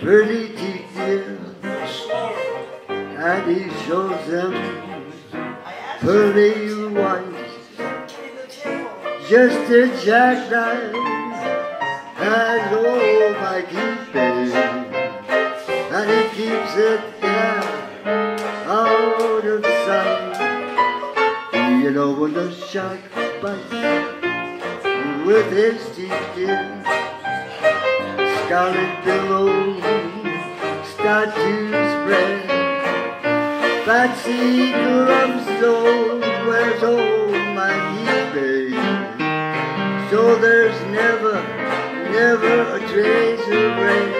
pretty details, and he shows them pearly white, just a jackknife and oh my keeping, and he keeps it there out of sight. You know when the shark bites with his teeth in, scarlet billows start to spread. Fancy gloves those wears old my baby. So there's never, never a trace of rain.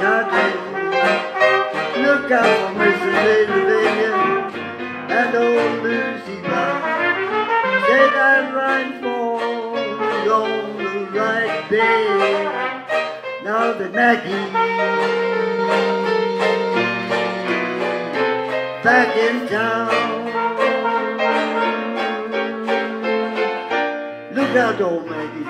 Dead. Look out for Mr. Vindicator and old Lucy Brown. Say that right falls on the right day. Now that Macky's back in town. Look out, old Macky's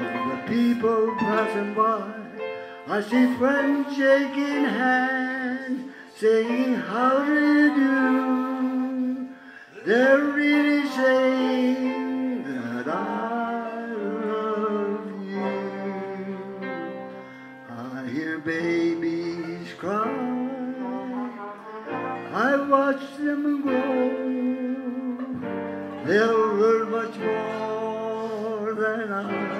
the people passing by. I see friends shaking hands, saying, How do you do? They're really saying that I love you. I hear babies cry. I watch them grow. They'll learn much more than I'll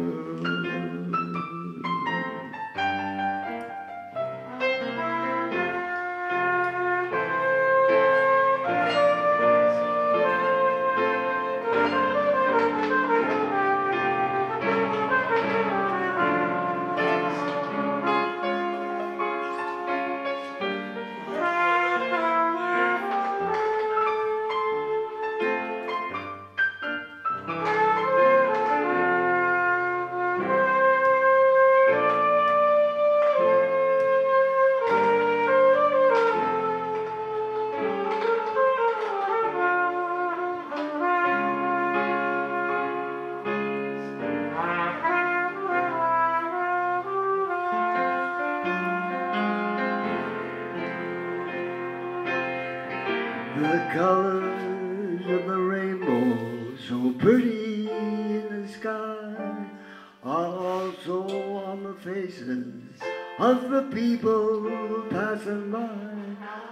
Pretty in the sky, are also on the faces of the people passing by.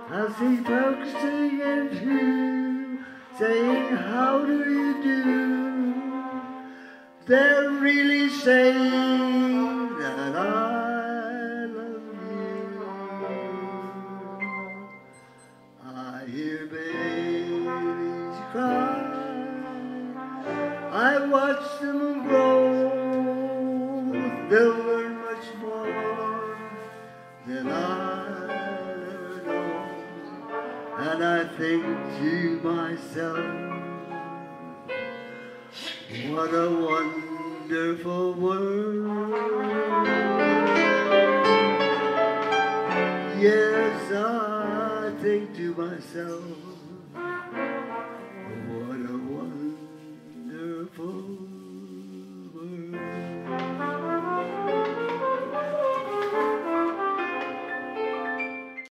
I see folks singing too, saying, How do you do? They're really saying that I They'll learn much more than I'll ever know. And I think to myself, what a wonderful world. Yes, I think to myself, what a wonderful